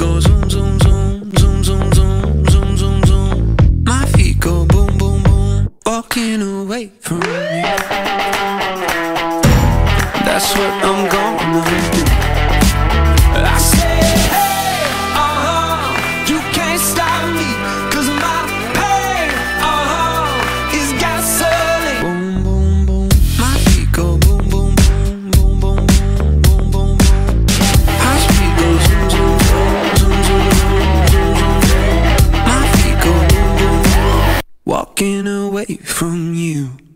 go zoom, zoom, zoom, zoom, zoom, zoom, zoom, zoom, zoom. My feet go boom, boom, boom, walking away from you. That's what I'm gonna do. walking away from you.